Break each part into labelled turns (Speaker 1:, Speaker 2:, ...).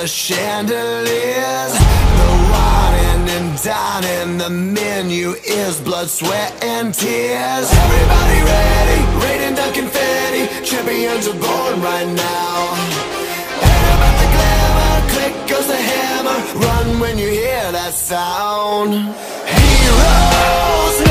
Speaker 1: the chandeliers. The wine and dining, the menu is blood, sweat, and tears. Everybody ready, raining down confetti. Champions are born right now. Ain't about the glamour, click goes the hammer. Run when you hear that sound. Heroes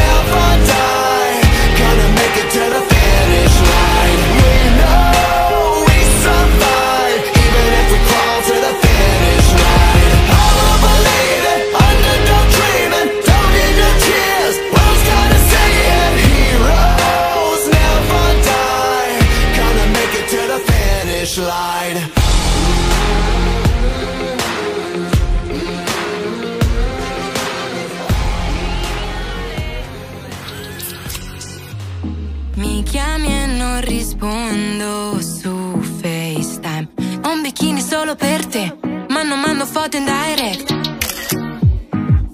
Speaker 1: line.
Speaker 2: Mi chiami e non rispondo su FaceTime. Ho un bikini solo per te, ma non mando foto in direct.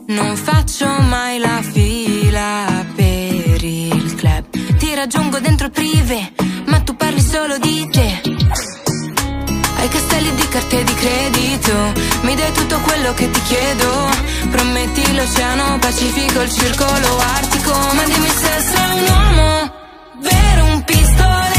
Speaker 2: Non faccio mai la fila per il club. Ti raggiungo dentro il privé, ma tu parli solo di te. Credito, mi dai tutto quello che ti chiedo. Prometti l'oceano Pacifico, il circolo artico, ma dimmi se sei un uomo vero, un pistolero.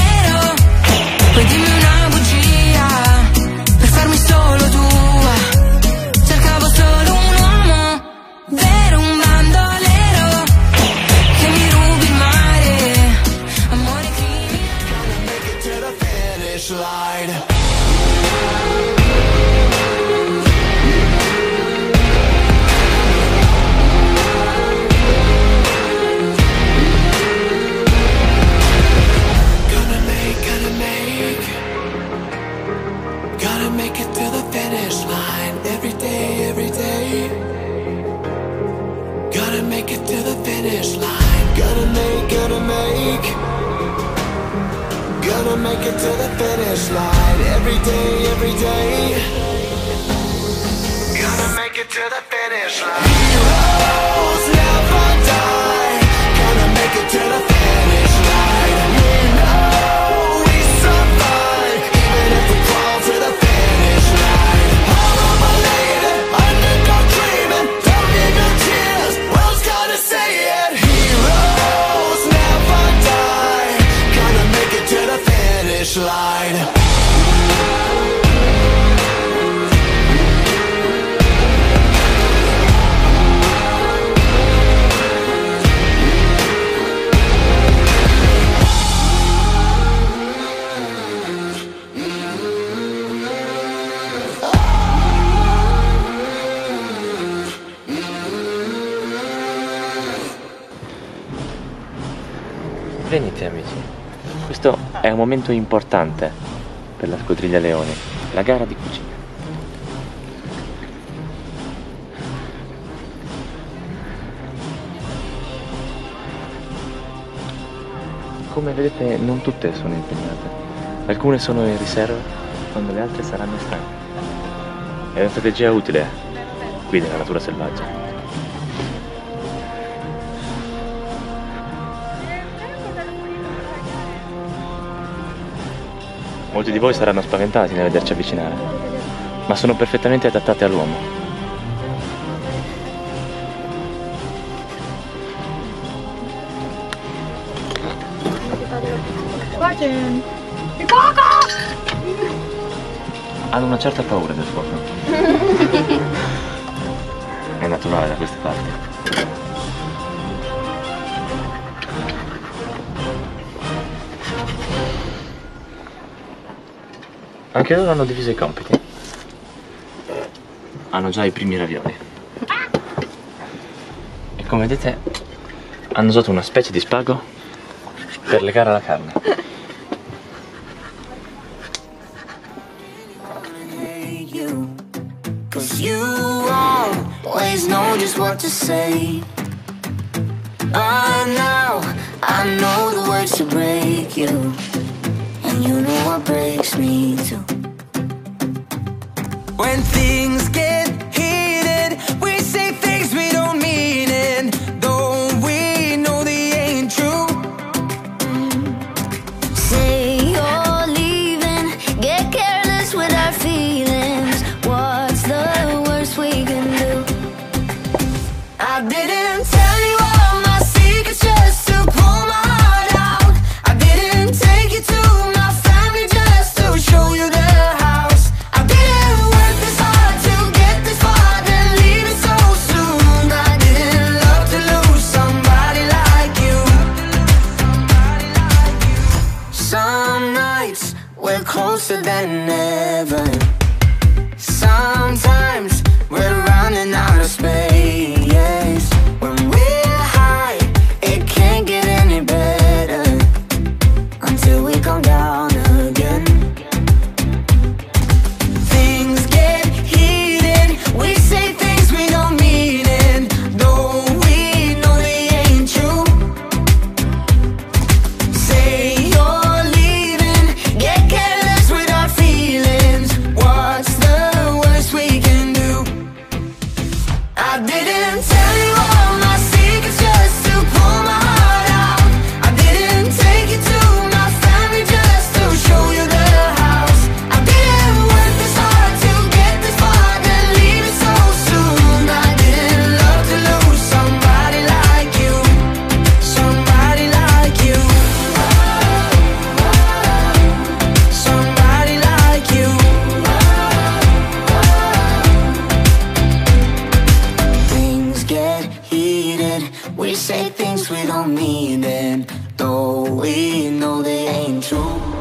Speaker 1: Make it to the finish line every day, every day. Gonna make it to the finish line.
Speaker 3: Venite amici, questo è un momento importante per la squadriglia Leoni, la gara di cucina. Come vedete non tutte sono impegnate, alcune sono in riserva quando le altre saranno stanche. È una strategia utile qui nella natura selvaggia. Molti di voi saranno spaventati nel vederci avvicinare, ma sono perfettamente adattate all'uomo. Hanno una certa paura del fuoco. È naturale da queste parti. Anche loro hanno diviso i compiti. Hanno già i primi ravioli. E come vedete hanno usato una specie di spago per legare la carne.
Speaker 1: hate you. Cause you always know just what to say. I know, I know the words to break you. And you know what breaks me too. When things get
Speaker 4: Some nights we're closer than ever. Sometimes they don't mean it, though we know they ain't true.